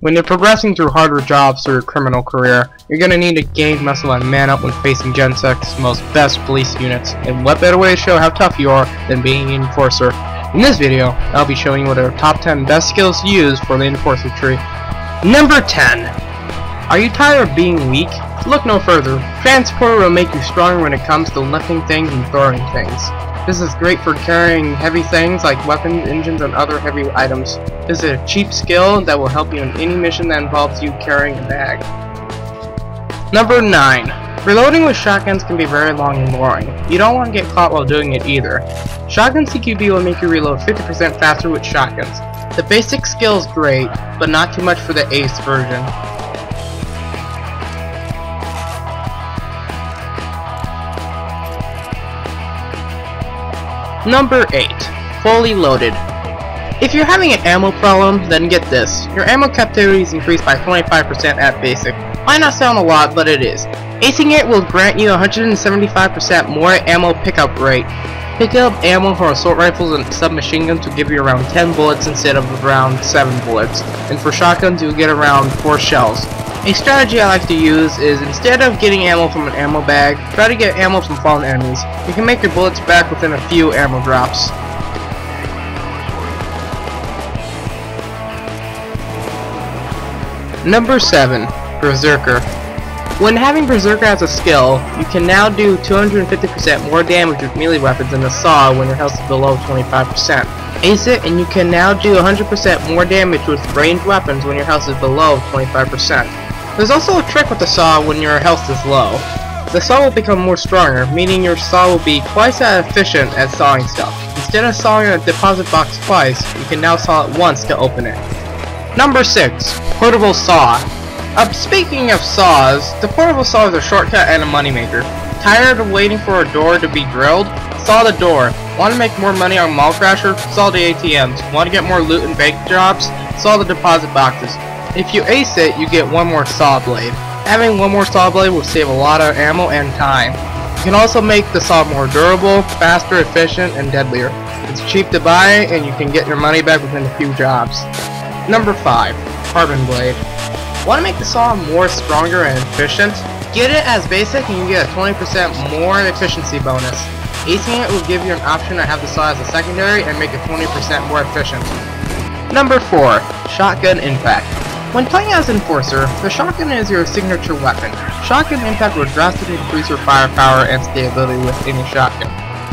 When you're progressing through harder jobs through your criminal career, you're gonna need to gain muscle and man up when facing GenSec's most best police units, and what better way to show how tough you are than being an enforcer. In this video, I'll be showing you what are top 10 best skills to use for the enforcer tree. Number 10. Are you tired of being weak? Look no further. Transporter will make you stronger when it comes to lifting things and throwing things. This is great for carrying heavy things like weapons, engines, and other heavy items. This is a cheap skill that will help you in any mission that involves you carrying a bag. Number 9. Reloading with shotguns can be very long and boring. You don't want to get caught while doing it either. Shotgun CQB will make you reload 50% faster with shotguns. The basic skill is great, but not too much for the ace version. Number 8. Fully loaded. If you're having an ammo problem, then get this. Your ammo capacity is increased by 25% at basic. Might not sound a lot, but it is. Acing it will grant you 175% more ammo pickup rate. Pick up ammo for assault rifles and submachine guns will give you around 10 bullets instead of around 7 bullets. And for shotguns you'll get around 4 shells. A strategy I like to use is instead of getting ammo from an ammo bag, try to get ammo from fallen enemies. You can make your bullets back within a few ammo drops. Number 7. Berserker. When having Berserker as a skill, you can now do 250% more damage with melee weapons than the Saw when your health is below 25%. Ace it and you can now do 100% more damage with ranged weapons when your health is below 25%. There's also a trick with the Saw when your health is low. The saw will become more stronger, meaning your saw will be twice as efficient at sawing stuff. Instead of sawing a deposit box twice, you can now saw it once to open it. Number 6. Portable Saw. Uh, speaking of saws, the portable saw is a shortcut and a moneymaker. Tired of waiting for a door to be drilled? Saw the door. Want to make more money on Mallcrasher? Saw the ATMs. Want to get more loot and bank jobs? Saw the deposit boxes. If you ace it, you get one more saw blade. Having one more saw blade will save a lot of ammo and time. You can also make the saw more durable, faster, efficient, and deadlier. It's cheap to buy, and you can get your money back within a few jobs. Number 5. Carbon Blade. Want to make the saw more stronger and efficient? Get it as basic and you get a 20% more efficiency bonus. Acing it will give you an option to have the saw as a secondary and make it 20% more efficient. Number 4. Shotgun Impact. When playing as Enforcer, the shotgun is your signature weapon. Shotgun Impact will drastically increase your firepower and stability with any shotgun.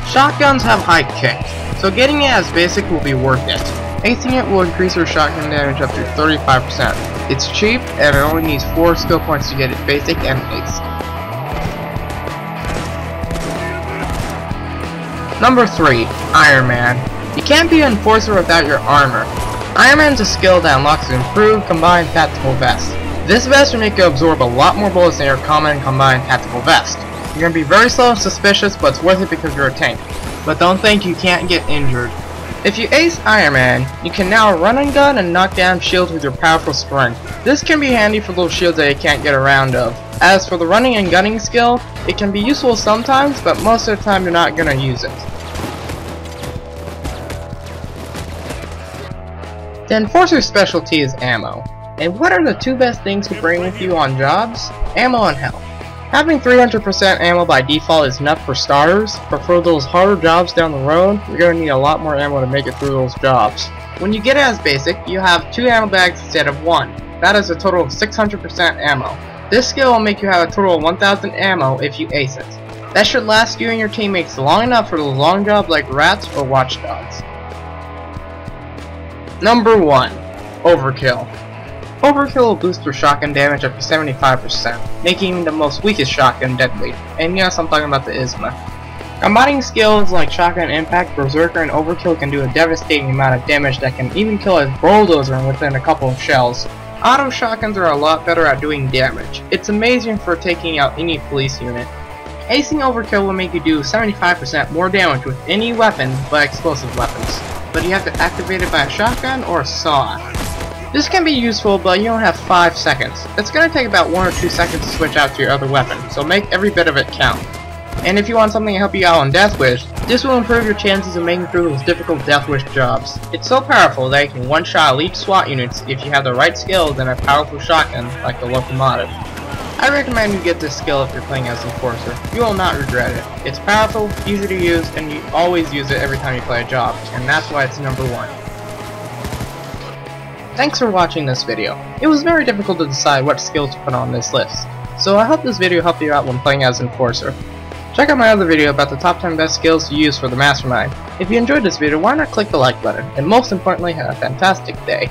Shotguns have high kick, so getting it as basic will be worth it. Acing it will increase your shotgun damage up to 35%. It's cheap, and it only needs 4 skill points to get it basic and ace. Number 3. Iron Man. You can't be an enforcer without your armor. Iron Man's a skill that unlocks an improved combined tactical vest. This vest will make you absorb a lot more bullets than your common combined tactical vest. You're gonna be very slow and suspicious, but it's worth it because you're a tank. But don't think you can't get injured. If you ace Iron Man, you can now run and gun and knock down shields with your powerful strength. This can be handy for those shields that you can't get around of. As for the running and gunning skill, it can be useful sometimes, but most of the time you're not gonna use it. The Enforcer's specialty is ammo. And what are the two best things to bring with you on jobs? Ammo and health. Having 300% ammo by default is enough for starters, but for those harder jobs down the road, you're going to need a lot more ammo to make it through those jobs. When you get as basic, you have 2 ammo bags instead of 1. That is a total of 600% ammo. This skill will make you have a total of 1000 ammo if you ace it. That should last you and your teammates long enough for those long job like rats or watchdogs. Number 1. Overkill. Overkill will boost your shotgun damage up to 75%, making the most weakest shotgun deadly. And yes, I'm talking about the IZHMA. Combining skills like Shotgun Impact, Berserker, and Overkill can do a devastating amount of damage that can even kill a bulldozer within a couple of shells. Auto shotguns are a lot better at doing damage. It's amazing for taking out any police unit. Acing Overkill will make you do 75% more damage with any weapon but explosive weapons, but you have to activate it by a shotgun or a saw. This can be useful, but you only have 5 seconds. It's going to take about 1 or 2 seconds to switch out to your other weapon, so make every bit of it count. And if you want something to help you out on Death Wish, This will improve your chances of making through those difficult Death Wish jobs. It's so powerful that you can one-shot elite SWAT units if you have the right skills and a powerful shotgun like the Locomotive. I recommend you get this skill if you're playing as Enforcer. You will not regret it. It's powerful, easy to use, and you always use it every time you play a job, and that's why it's number one. Thanks for watching this video. It was very difficult to decide what skill to put on this list, so I hope this video helped you out when playing as Enforcer. Check out my other video about the top 10 best skills to use for the Mastermind. If you enjoyed this video, why not click the like button, and most importantly, have a fantastic day.